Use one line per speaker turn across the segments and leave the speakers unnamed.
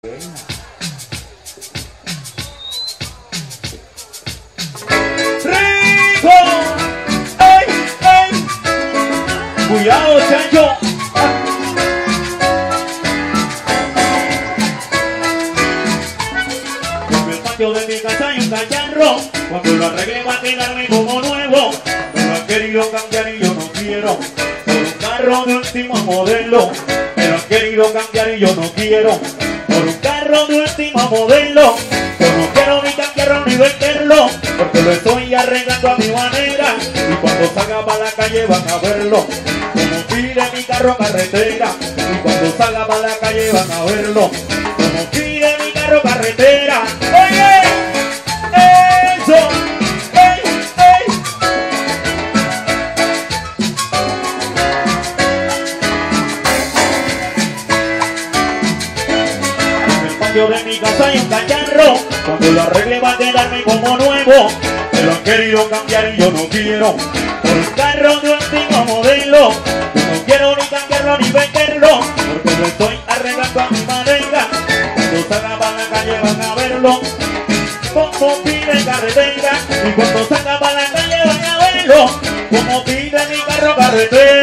¡Rico! ¡Ey, ey! Cuidado, chancho. En el patio de mi casa hay un cacharro. Cuando lo arregle va a quedarme como nuevo. Lo han querido cambiar y yo no quiero. Por un carro de último modelo. Me lo han querido cambiar y yo no quiero. Por un carro de último modelo. Yo no quiero ni cambiarlo ni venderlo. Porque lo estoy arreglando a mi manera. Y cuando salga para la calle van a verlo. Como pide mi carro carretera. Y cuando salga para la calle van a verlo. Como pide mi carro carretera. De mi casa hay un cacharro. Cuando lo arregle va a quedarme como nuevo. Me lo han querido cambiar y yo no quiero. Por un carro de último modelo. No quiero ni cambiarlo ni venderlo. Porque lo estoy arreglando a mi manera. Cuando salga para la calle van a verlo. Como pide carretera. Y cuando salga para la calle van a verlo. Como pide mi carro carretera.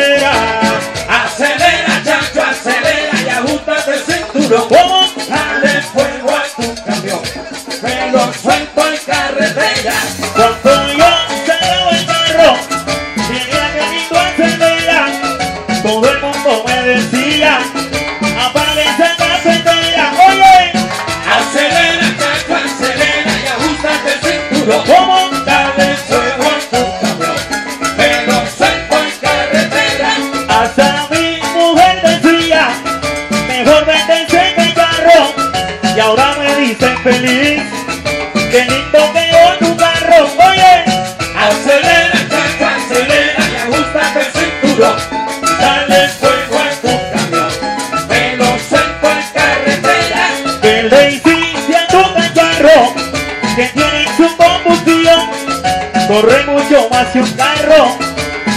Corre mucho más que un carro,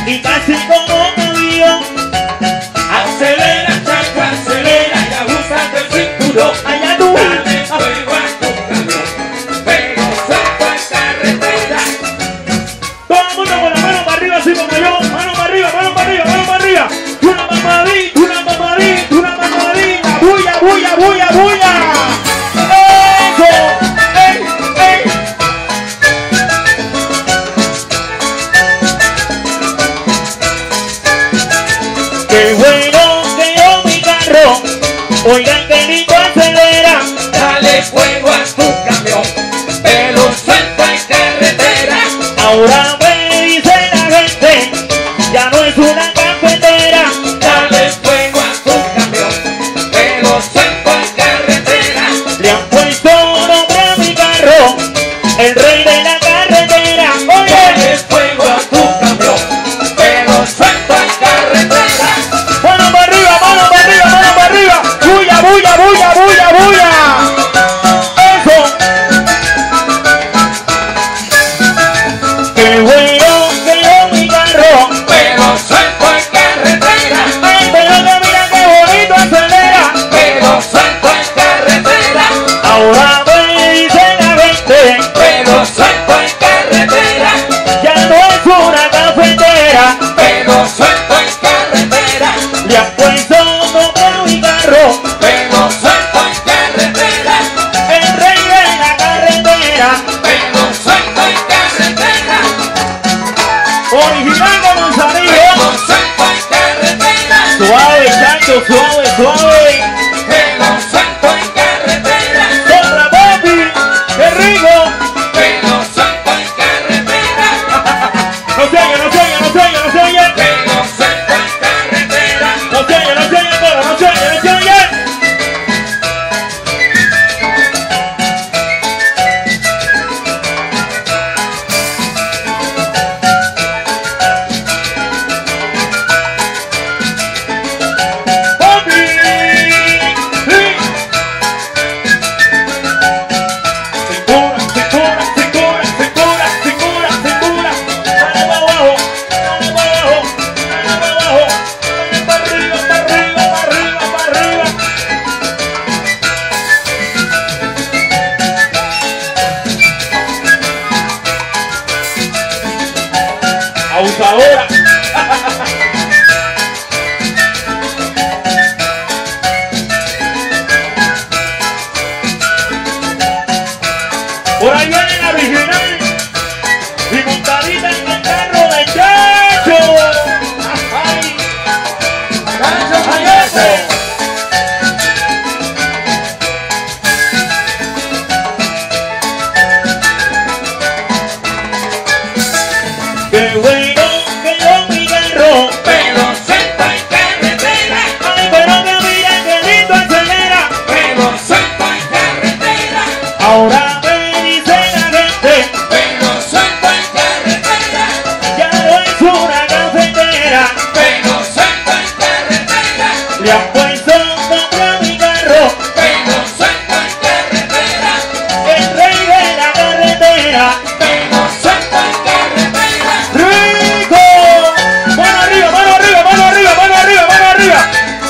y casi como Lindo acelera.
Dale fuego a tu camión. Pero suelto en carretera.
Ahora Original de Manzanillo. Ahora. Por ahí viene la original y montadita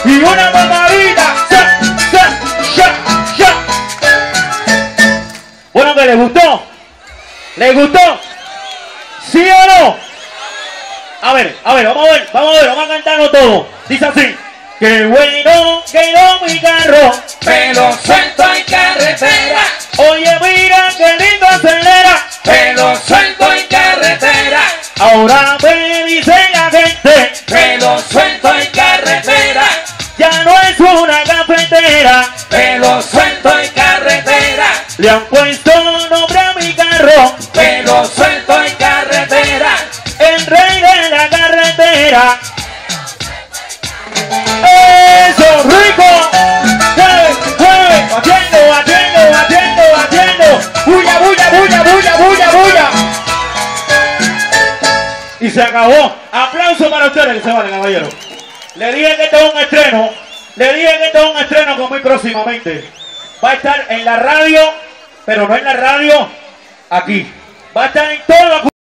Y una mamadita. ¡Ya, ya, ya, ya! Bueno, que les gustó. ¿Les gustó? ¿Sí o no? A ver, a ver, vamos a ver, vamos a ver, vamos a cantarlo todo. Dice así. Qué bueno quedó mi carro.
Me lo suelto en carretera.
Oye, mira qué lindo acelera.
Me lo suelto en carretera.
Ahora me dice la gente. Le han puesto nombre a mi carro.
Me lo suelto en carretera.
El rey de la carretera. ¡Eso, rico! ¡Juegue, juegue! ¡Batiendo, batiendo, batiendo, batiendo! ¡Bulla, bulla, bulla, bulla, bulla, bulla! Y se acabó. Aplauso para ustedes que se vale, caballero. Le dije que esto es un estreno. Le dije que esto es un estreno que muy próximamente. Va a estar en la radio, pero no en la radio aquí. Va a estar en todos los